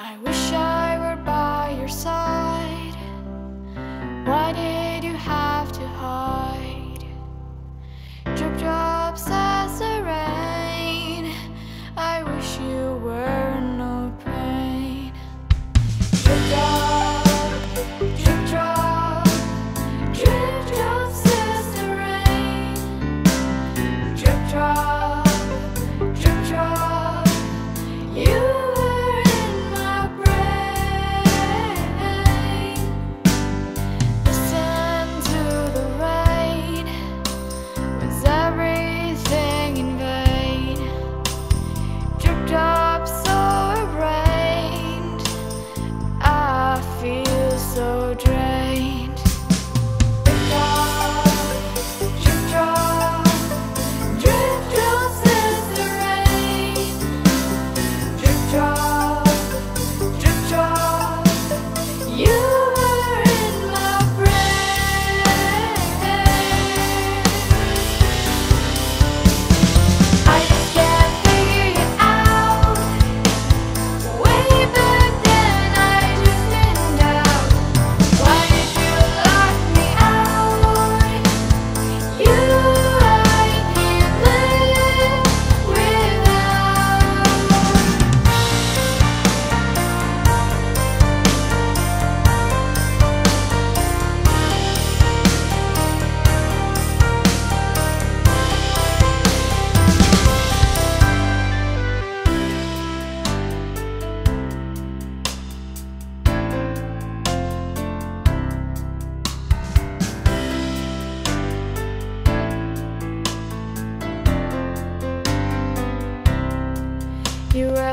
I wish I you uh,